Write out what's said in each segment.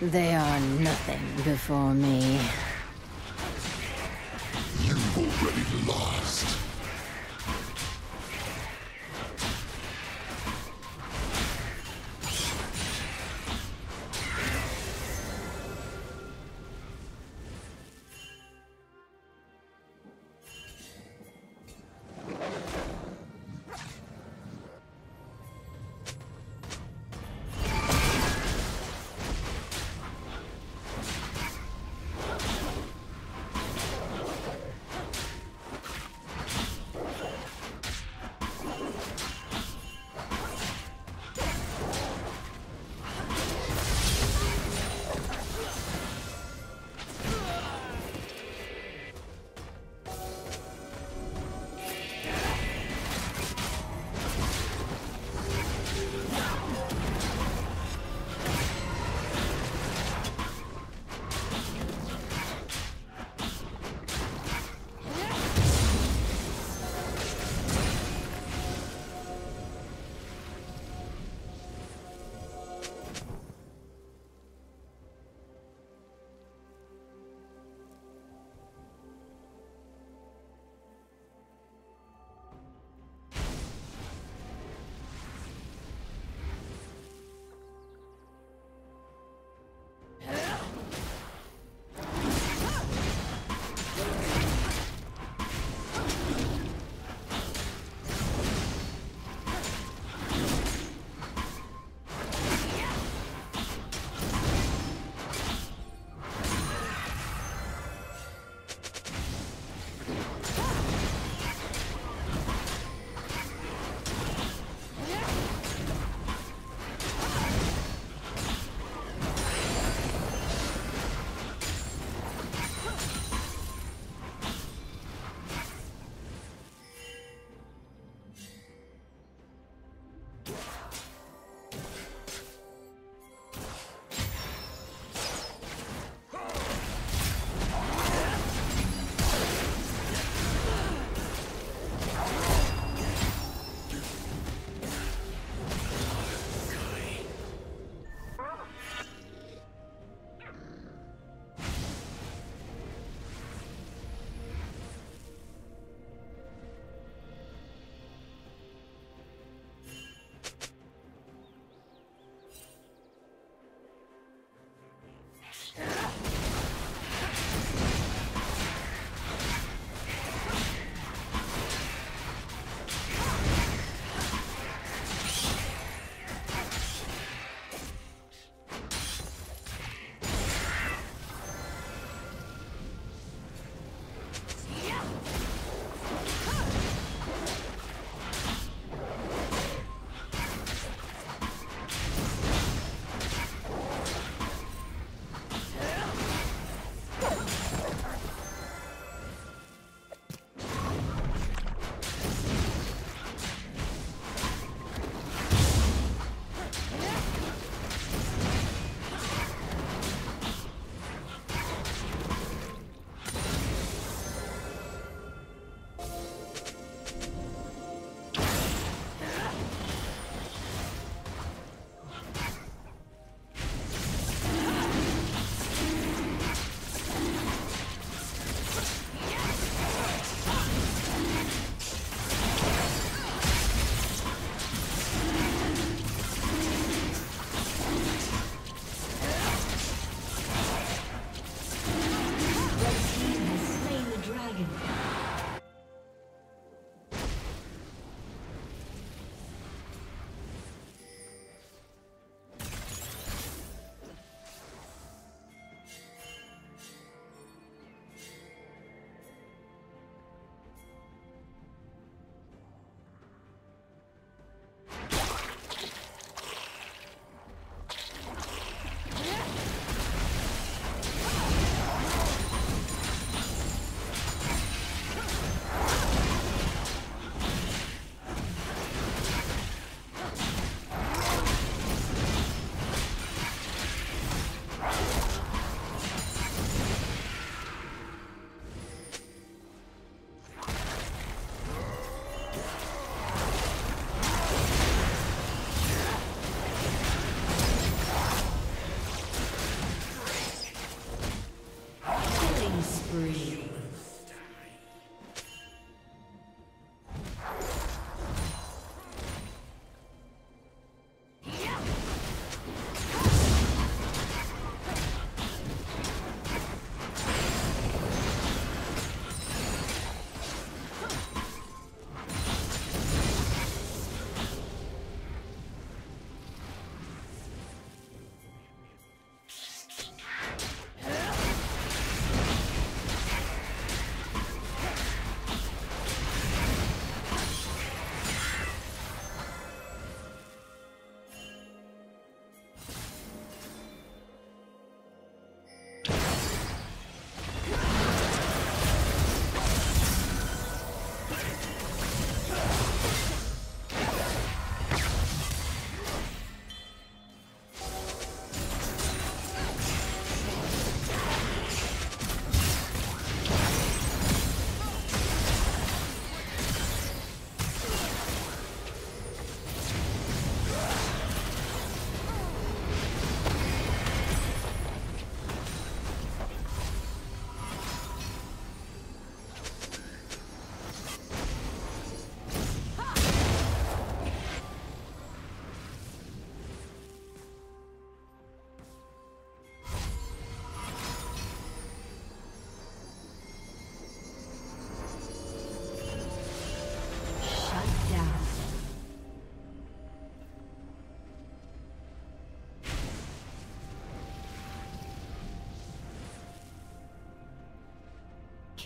They are nothing before me. You've already lost.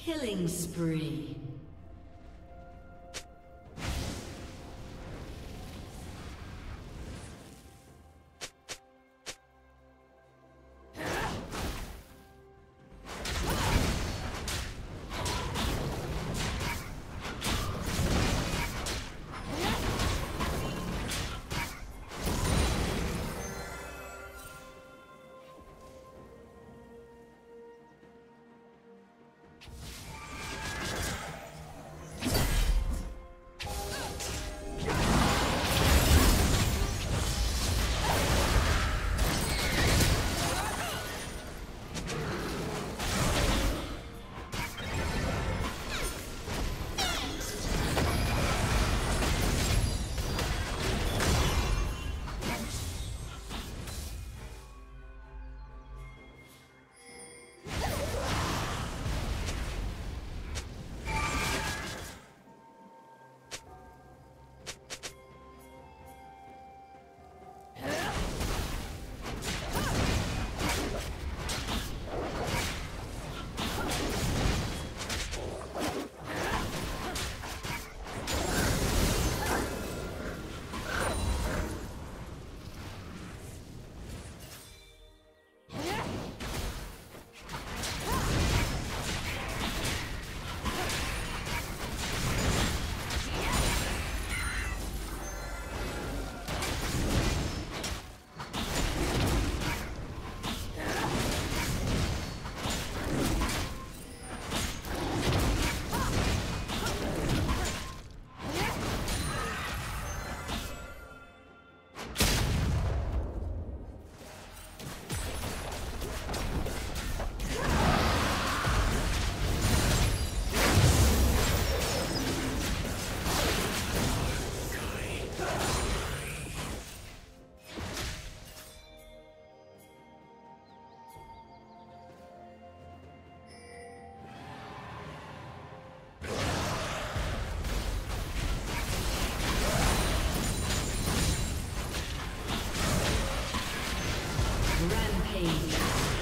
Killing spree. Rampage.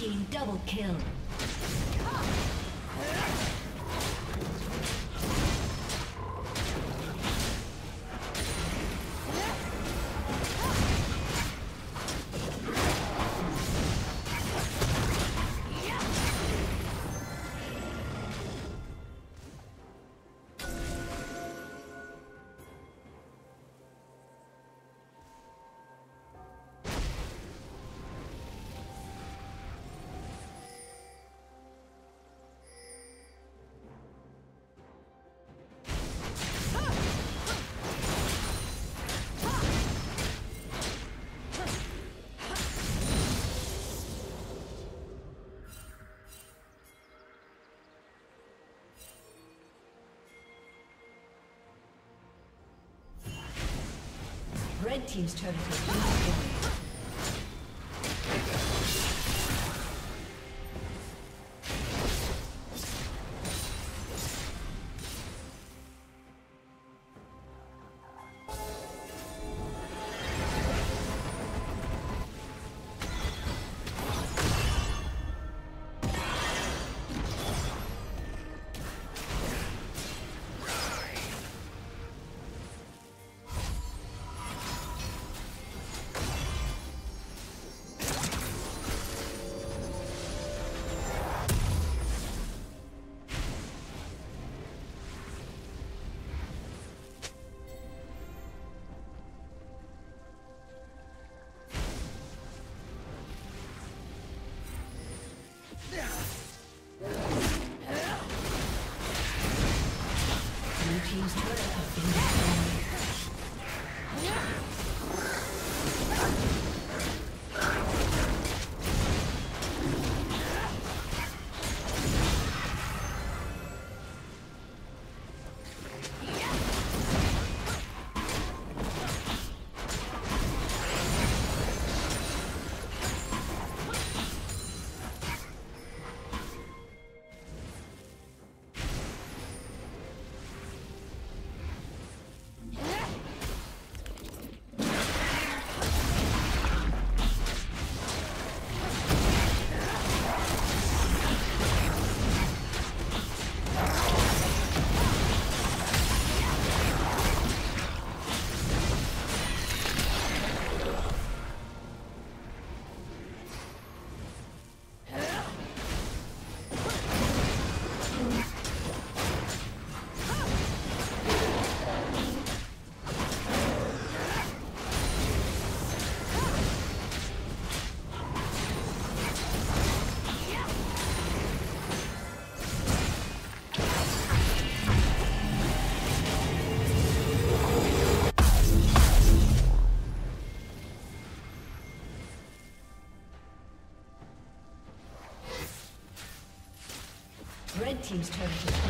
team double kill. Red Team's turret has. Team's turret has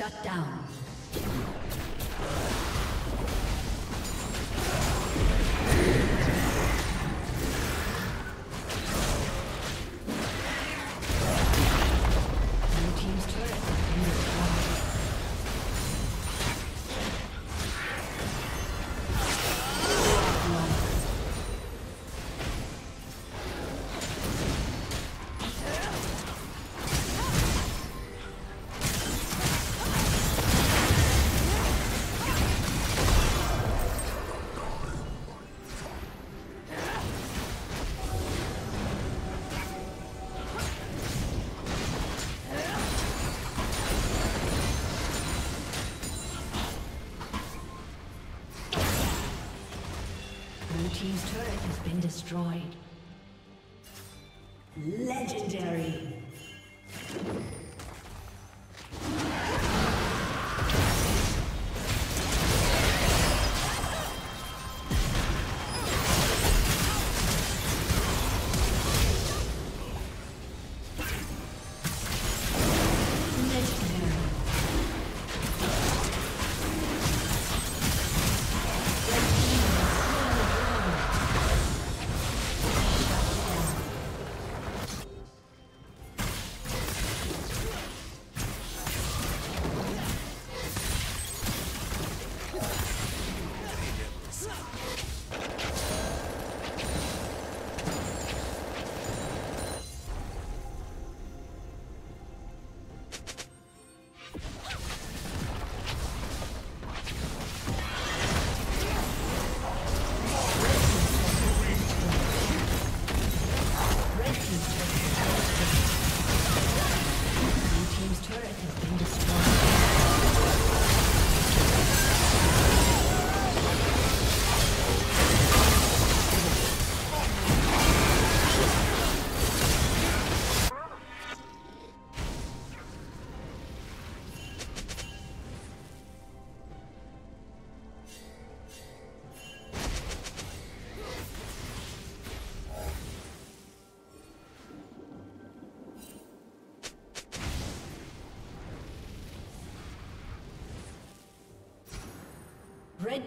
Shut down. Destroyed.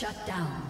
Shut down.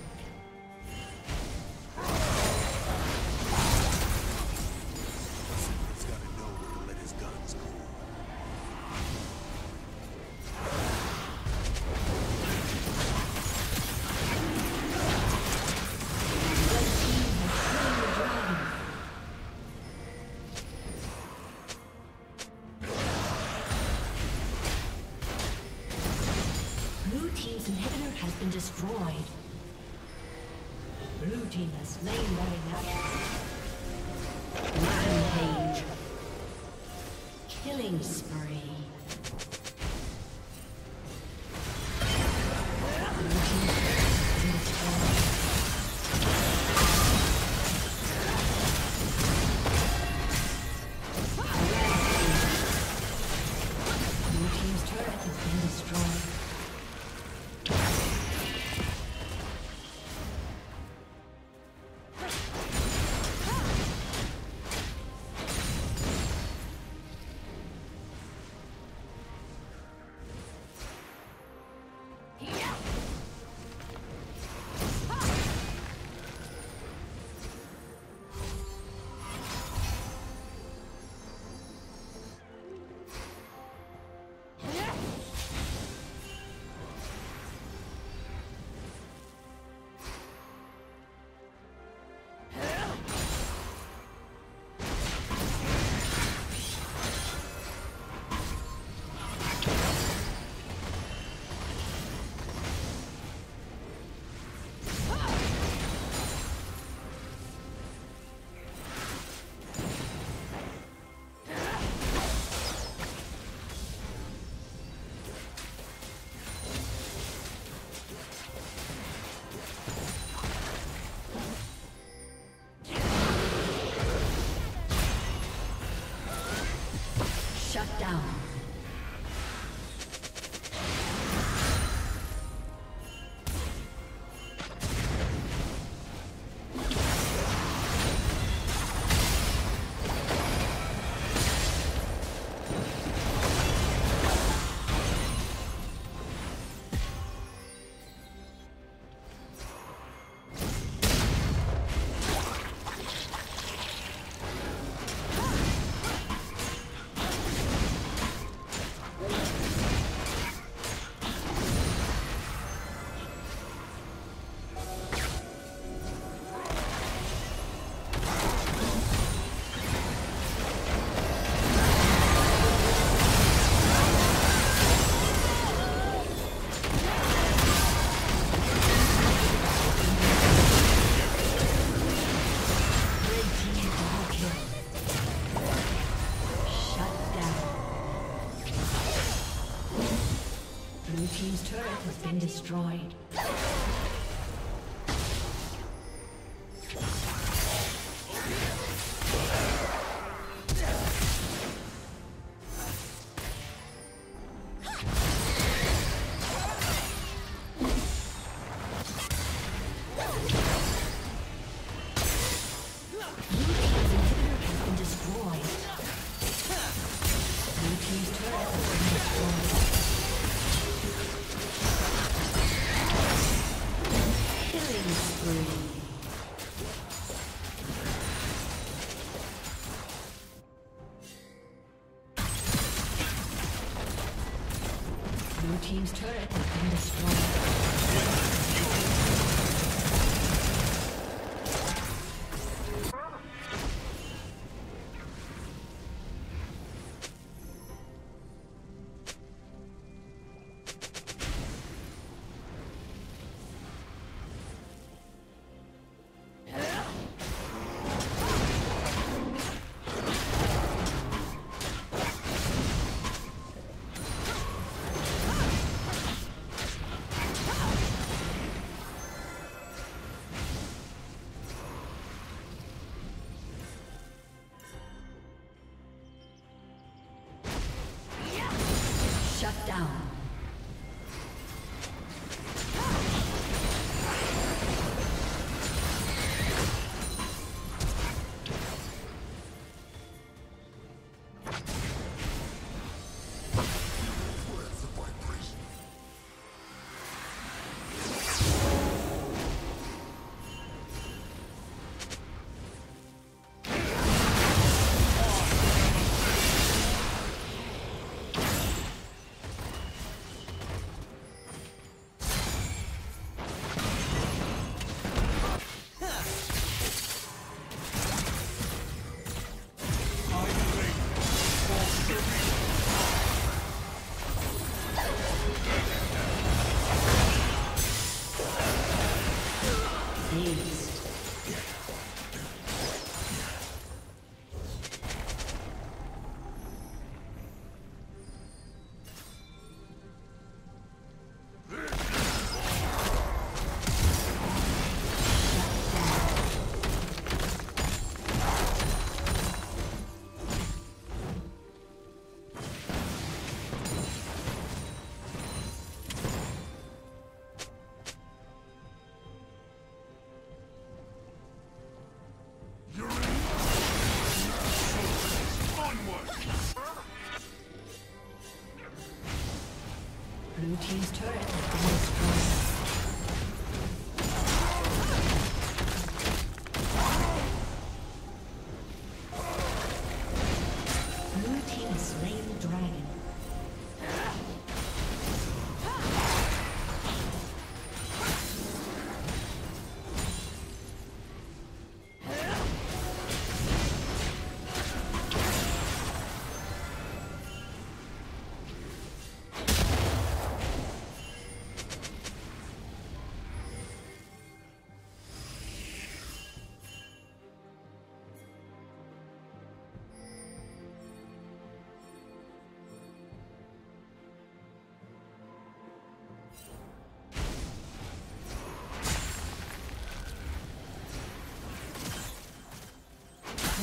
Blue team has slain Rampage. Killing spree. Destroyed. has been destroyed.